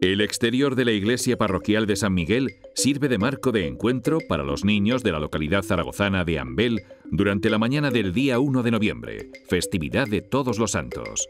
El exterior de la iglesia parroquial de San Miguel sirve de marco de encuentro para los niños de la localidad zaragozana de Ambel durante la mañana del día 1 de noviembre, festividad de Todos los Santos.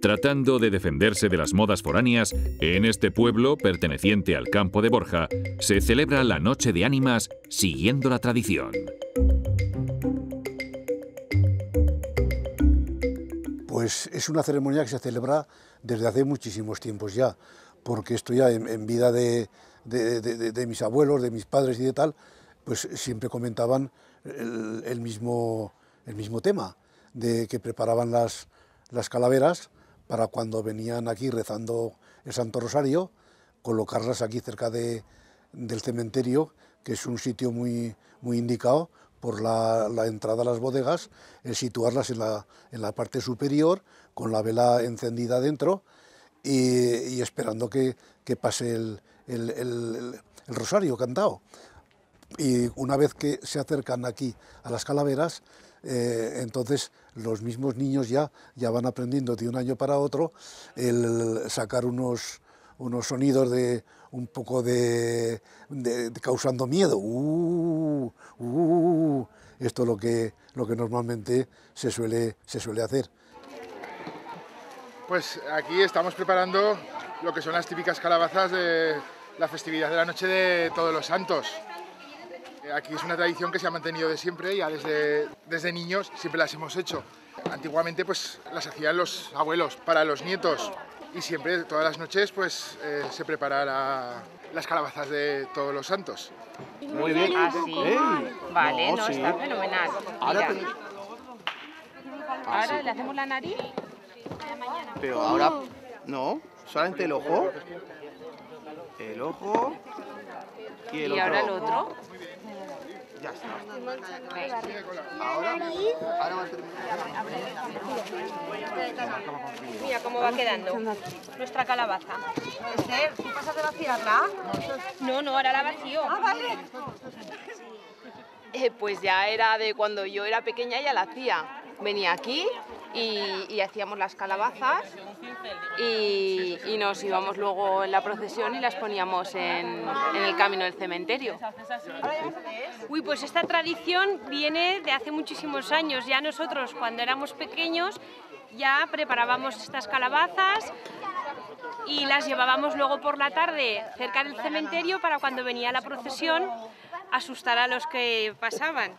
Tratando de defenderse de las modas foráneas, en este pueblo, perteneciente al campo de Borja, se celebra la Noche de Ánimas siguiendo la tradición. Pues es una ceremonia que se celebra desde hace muchísimos tiempos ya, porque esto ya en, vida de, mis abuelos, de mis padres y de tal, pues siempre comentaban el, mismo, el mismo tema, de que preparaban las, las calaveras para cuando venían aquí rezando el Santo Rosario, colocarlas aquí cerca de, del cementerio, que es un sitio muy, muy indicado por la, entrada a las bodegas, el situarlas en la, en la parte superior, con la vela encendida dentro y, esperando que, pase el, el, rosario cantado. Y una vez que se acercan aquí a las calaveras, eh, entonces los mismos niños ya, ya van aprendiendo de un año para otro el sacar unos, unos sonidos de un poco de, causando miedo. Uh, uh, esto es lo que, lo que normalmente se suele, se suele hacer. Pues aquí estamos preparando lo que son las típicas calabazas de la festividad de la noche de Todos los Santos. Aquí es una tradición que se ha mantenido de siempre, ya desde, desde niños siempre las hemos hecho. Antiguamente pues las hacían los abuelos para los nietos y siempre, todas las noches, pues eh, se prepara las calabazas de todos los santos. Muy bien. ¿Ah, Vale, no, está fenomenal. Ahora, ahora le hacemos la nariz. Pero ahora, no, solamente el ojo. El ojo y el y ahora el otro. Ya está. Ahora, ahora va a terminar. Mira cómo va quedando nuestra calabaza. Esther, ¿tú pasas de vaciarla? No, no, ahora la vacío. Ah, vale. Eh, pues ya era de cuando yo era pequeña, ya la hacía. Venía aquí y, hacíamos las calabazas y, nos íbamos luego en la procesión y las poníamos en, en, el camino del cementerio. Uy, pues esta tradición viene de hace muchísimos años. Ya nosotros cuando éramos pequeños ya preparábamos estas calabazas y las llevábamos luego por la tarde cerca del cementerio para cuando venía la procesión asustar a los que pasaban.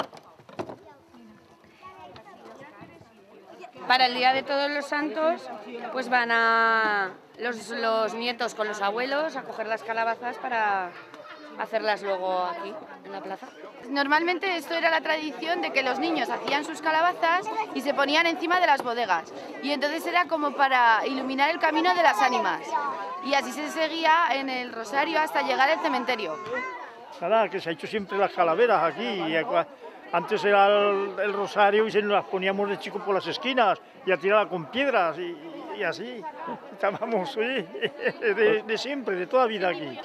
Para el Día de Todos los Santos, pues van a los, nietos con los abuelos a coger las calabazas para hacerlas luego aquí, en la plaza. Normalmente esto era la tradición de que los niños hacían sus calabazas y se ponían encima de las bodegas. Y entonces era como para iluminar el camino de las ánimas. Y así se seguía en el rosario hasta llegar al cementerio. Nada, que se ha hecho siempre las calaveras aquí. Antes era el, rosario y se nos las poníamos de chico por las esquinas y a tirarla con piedras y, así. Estábamos de, siempre, de toda vida aquí.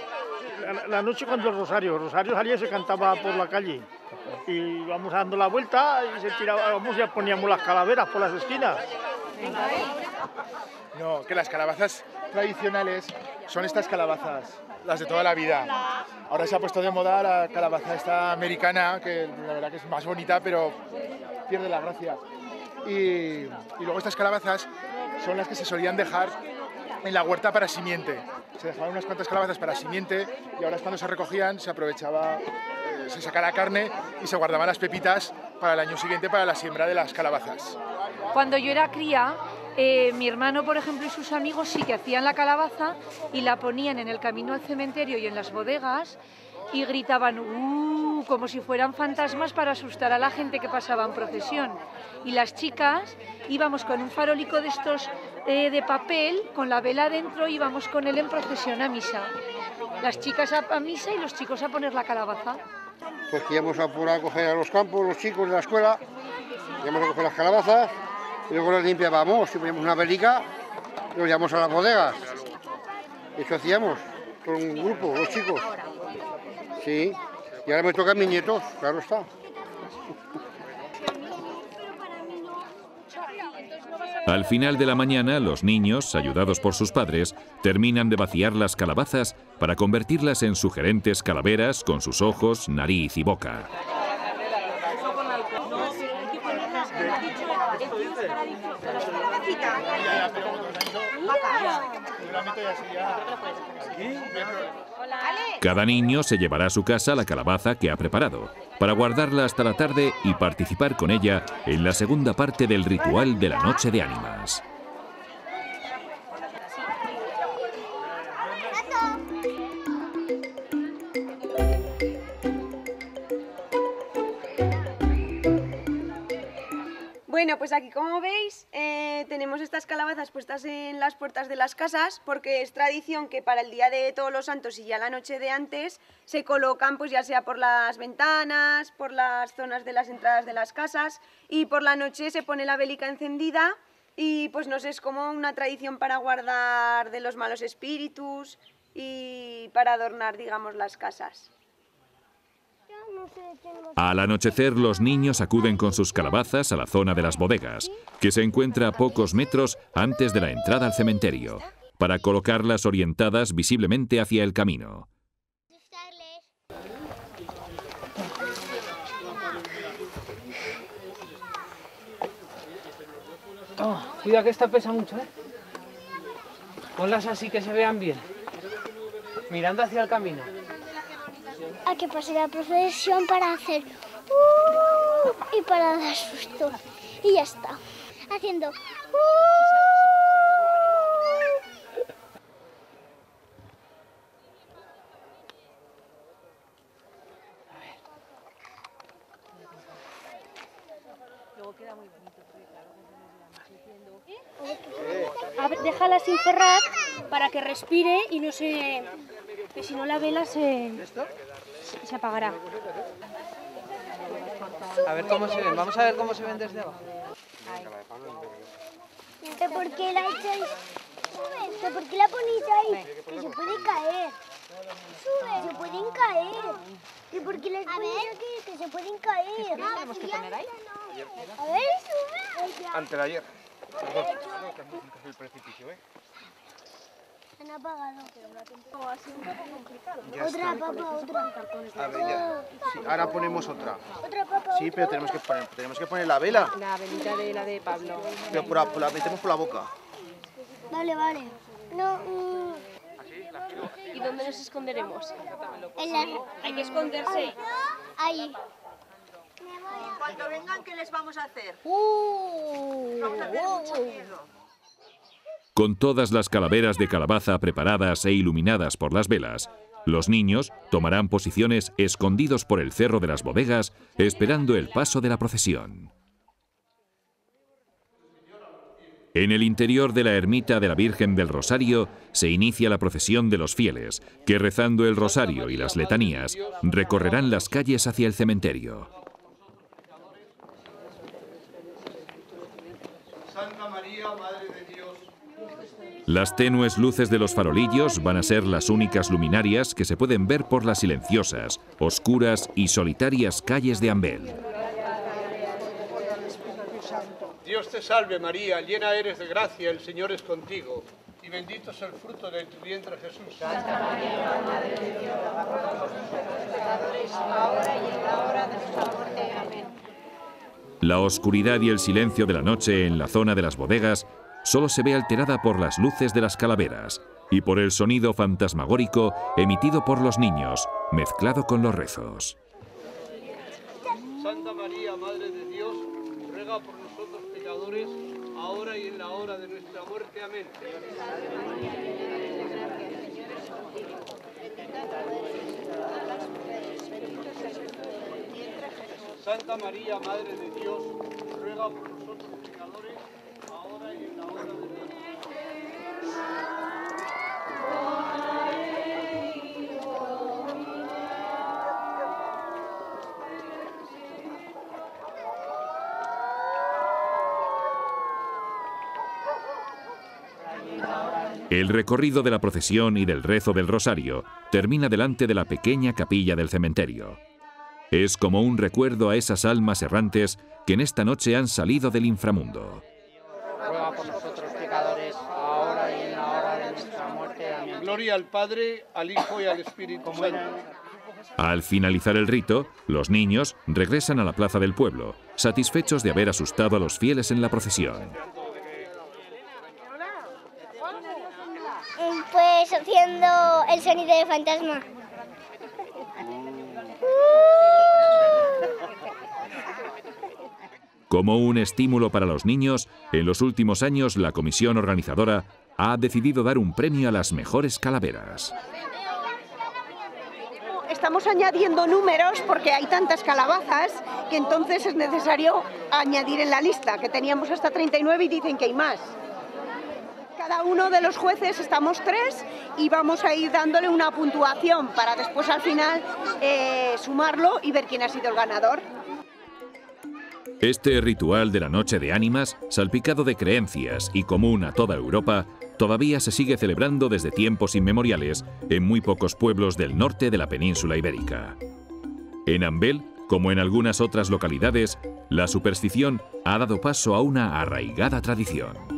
La, noche cuando el rosario, el rosario salía y se cantaba por la calle. Y íbamos dando la vuelta y se tirábamos y poníamos las calaveras por las esquinas. No, que las calabazas tradicionales son estas calabazas las de toda la vida. Ahora se ha puesto de moda la calabaza esta americana, que la verdad que es más bonita, pero pierde la gracia. Y, luego estas calabazas son las que se solían dejar en la huerta para simiente. Se dejaban unas cuantas calabazas para simiente y ahora cuando se recogían se aprovechaba, eh, se sacaba la carne y se guardaban las pepitas para el año siguiente para la siembra de las calabazas. Cuando yo era cría, eh, mi hermano, por ejemplo, y sus amigos sí que hacían la calabaza y la ponían en el camino al cementerio y en las bodegas y gritaban ¡uh! como si fueran fantasmas para asustar a la gente que pasaba en procesión. Y las chicas íbamos con un farolico de estos eh, de papel, con la vela dentro, íbamos con él en procesión a misa. Las chicas a, misa y los chicos a poner la calabaza. Pues que íbamos a, a coger a los campos, los chicos de la escuela, íbamos a coger las calabazas luego las limpiábamos y poníamos una velica y los llevamos a las bodegas. Eso hacíamos con un grupo, los chicos. Sí, y ahora me tocan mis nietos, claro está. Al final de la mañana, los niños, ayudados por sus padres, terminan de vaciar las calabazas para convertirlas en sugerentes calaveras con sus ojos, nariz y boca. Cada niño se llevará a su casa la calabaza que ha preparado, para guardarla hasta la tarde y participar con ella en la segunda parte del ritual de la Noche de Ánimas. Bueno, pues aquí como veis eh, tenemos estas calabazas puestas en las puertas de las casas porque es tradición que para el Día de Todos los Santos y ya la noche de antes se colocan pues ya sea por las ventanas, por las zonas de las entradas de las casas y por la noche se pone la velica encendida y pues no sé, es como una tradición para guardar de los malos espíritus y para adornar digamos las casas. Al anochecer, los niños acuden con sus calabazas a la zona de las bodegas, que se encuentra a pocos metros antes de la entrada al cementerio, para colocarlas orientadas visiblemente hacia el camino. Oh, que esta pesa mucho, ¿eh? Ponlas así que se vean bien. Mirando hacia el camino a que pase la procesión para hacer uh, y para dar susto. Y ya está. Haciendo uh. A ver, déjala sin cerrar para que respire y no se... que si no la vela se se apagará. A ver cómo se ven, vamos a ver cómo se ven desde abajo. ¿Por qué la echáis? ¿Por qué la ponéis ahí? Que se puede caer. Se pueden caer. ¿Y por qué las ponéis aquí? Que se pueden caer. ¿Qué tenemos que poner ahí? A ver, sube. Ante el ayer. el precipicio, ¿eh? Han apagado. Otra, papá, otra. A ver, ya. Sí, ahora ponemos otra. Otra, papá, Sí, pero tenemos que poner, tenemos que poner la vela. La velita de la de Pablo. Pero por la, por la metemos por la boca. Vale, vale. No, mm, ¿Y dónde nos esconderemos? en la... Hay que esconderse. Ahí. Cuando vengan, ¿qué les vamos a hacer? Uh, Vamos a tener mucho miedo. Con todas las calaveras de calabaza preparadas e iluminadas por las velas, los niños tomarán posiciones escondidos por el cerro de las bodegas, esperando el paso de la procesión. En el interior de la ermita de la Virgen del Rosario se inicia la procesión de los fieles, que rezando el rosario y las letanías recorrerán las calles hacia el cementerio. Santa María, Madre de Dios. Las tenues luces de los farolillos van a ser las únicas luminarias que se pueden ver por las silenciosas, oscuras y solitarias calles de Ambel. Dios te salve María, llena eres de gracia, el Señor es contigo, y bendito es el fruto de tu vientre Jesús. Santa María, Madre de Dios, ruega por nosotros pecadores, ahora y en la hora de nuestra muerte. Amén. La oscuridad y el silencio de la noche en la zona de las bodegas solo se ve alterada por las luces de las calaveras y por el sonido fantasmagórico emitido por los niños, mezclado con los rezos. Santa María, Madre de Dios, ruega por nosotros pecadores, ahora y en la hora de nuestra muerte. Amén. Santa María, Madre de Dios, ruega por nosotros pecadores, ahora y en la hora de nuestra muerte. El recorrido de la procesión y del rezo del rosario termina delante de la pequeña capilla del cementerio. Es como un recuerdo a esas almas errantes que en esta noche han salido del inframundo. ruega por nosotros pecadores, ahora y en la hora de nuestra muerte. Amén. Gloria al Padre, al Hijo y al Espíritu Santo. Al finalizar el rito, los niños regresan a la plaza del pueblo, satisfechos de haber asustado a los fieles en la procesión. Pues haciendo el sonido de fantasma. Como un estímulo para los niños, en los últimos años la comisión organizadora ha decidido dar un premio a las mejores calaveras. Estamos añadiendo números porque hay tantas calabazas que entonces es necesario añadir en la lista, que teníamos hasta 39 y dicen que hay más. Cada uno de los jueces estamos tres y vamos a ir dándole una puntuación para después al final eh, sumarlo y ver quién ha sido el ganador. Este ritual de la Noche de Ánimas, salpicado de creencias y común a toda Europa, todavía se sigue celebrando desde tiempos inmemoriales en muy pocos pueblos del norte de la península ibérica. En Ambel, como en algunas otras localidades, la superstición ha dado paso a una arraigada tradición.